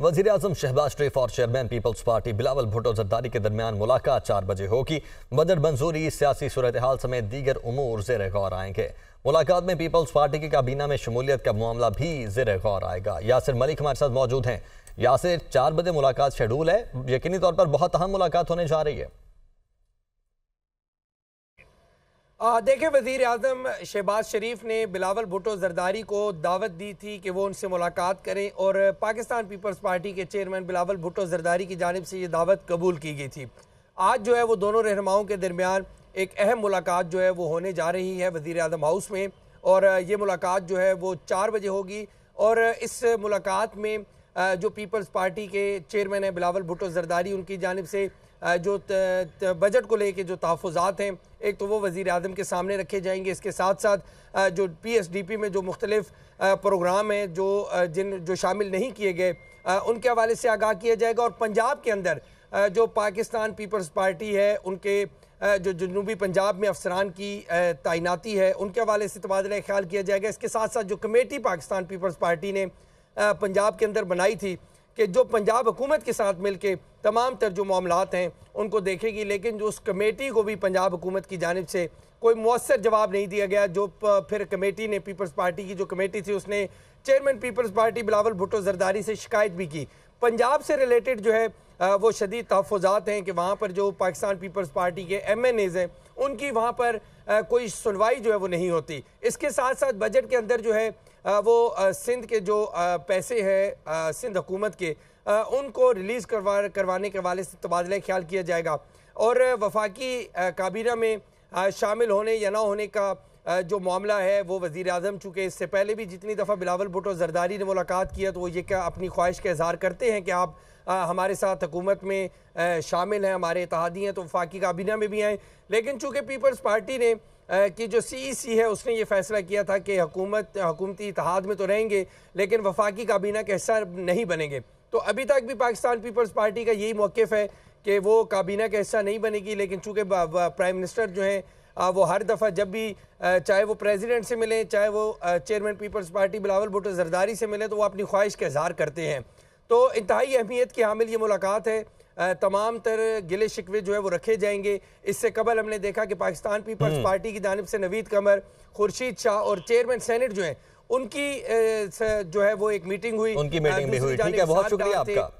वज़ीर अजम शहबाज शरीफ और chairman People's Party Bilawal Bhutto Zardari के दरमियान मुलाकात चार बजे होगी। बजट मंजूरी, सियासी सूरत हाल समेत दीगर उमूर जेर गौर आएँगे। मुलाकात में पीपल्स पार्टी की काबीना में शमूलियत का मामला भी जेर गौर आएगा। यासिर मलिक हमारे साथ मौजूद हैं। यासिर, चार बजे मुलाकात शेड्यूल है। यकीनी तौर पर बहुत अहम मुलाकात होने जा रही है। देखें वज़ीर अजम शहबाज शरीफ ने बिलावल भुटो जरदारी को दावत दी थी कि वो उनसे मुलाकात करें और पाकिस्तान पीपल्स पार्टी के चेयरमैन बिलावल भुटो जरदारी की जानब से ये दावत कबूल की गई थी। आज जो है वो दोनों रहनुमाओं के दरमियान एक अहम मुलाकात जो है वो होने जा रही है वज़ीर अजम हाउस में और ये मुलाकात जो है वो चार बजे होगी और इस मुलाकात में जो पीपल्स पार्टी के चेयरमैन हैं, बिलावल भुट्टो जरदारी, उनकी जानब से जो बजट को लेके जो तहफ़ात हैं, एक तो वो वज़ी अजम के सामने रखे जाएँगे। इसके साथ साथ जो पी एस डी पी में जो मुख्तलिफ़ प्रोग्राम हैं, जो जिन, जो शामिल नहीं किए गए उनके हवाले से आगाह किया जाएगा। और पंजाब के अंदर जो पाकिस्तान पीपल्स पार्टी है, उनके जो जनूबी पंजाब में अफसरान की तैनाती है, उनके हवाले से तबादला ख्याल किया जाएगा। इसके साथ साथ जो कमेटी पाकिस्तान पीपल्स पार्टी ने पंजाब के अंदर बनाई थी कि जो पंजाब हुकूमत के साथ मिल के तमाम तर जो मामलात हैं, उनको देखेगी। लेकिन जो उस कमेटी को भी पंजाब हुकूमत की जानब से कोई मौसर जवाब नहीं दिया गया। जो फिर कमेटी ने पीपल्स पार्टी की जो कमेटी थी, उसने chairman peoples party Bilawal Bhutto Zardari से शिकायत भी की। पंजाब से रिलेटेड जो है वो शदीद तहफ़ात हैं कि वहाँ पर जो पाकिस्तान पीपल्स पार्टी के एम एन एज़ हैं, उनकी वहाँ पर कोई सुनवाई जो है वो नहीं होती। इसके साथ साथ बजट के अंदर जो है वो सिंध के जो पैसे हैं सिंध हुकूमत के उनको रिलीज़ करवा, करवाने के हवाले से तबादला ख्याल किया जाएगा। और वफाकी काबीना में शामिल होने या ना होने का जो मामला है वो वज़ीर अजम चूँकि इससे पहले भी जितनी दफ़ा बिलावल भुटो जरदारी ने मुलाकात किया तो वो ये क्या अपनी ख्वाहिश का इजहार करते हैं कि आप आ, हमारे साथ हुकूमत में आ, शामिल हैं हमारे इतिहादी हैं तो वफाकी काबीना में भी आए। लेकिन चूँकि पीपल्स पार्टी ने कि जो सी सी है उसने ये फैसला किया था कि हुकूमत हुकूमती इतिहाद में तो रहेंगे लेकिन वफाकी काबीना का हिस्सा नहीं बनेंगे। तो अभी तक भी पाकिस्तान पीपल्स पार्टी का यही मौक़ है कि वो काबीना का हिस्सा नहीं बनेगी लेकिन चूँकि प्राइम मिनिस्टर जो हैं वो हर दफ़ा जब भी चाहे वो प्रेसिडेंट से मिलें चाहे वो chairman peoples party Bilawal Bhutto Zardari से मिले तो वो अपनी ख्वाहिश का इजहार करते हैं। तो इंतहाई अहमियत की हामिल ये मुलाकात है। तमाम तर गिले शिकवे जो है वो रखे जाएँगे। इससे कबल हमने देखा कि पाकिस्तान पीपल्स हम्म। पार्टी की जानब से नवीद कमर खुर्शीद शाह और चेयरमैन सेनेट जो है उनकी जो है वो एक मीटिंग हुई। उनकी मीटिंग भी हुई। ठीक है बहुत शुक्रिया आपका।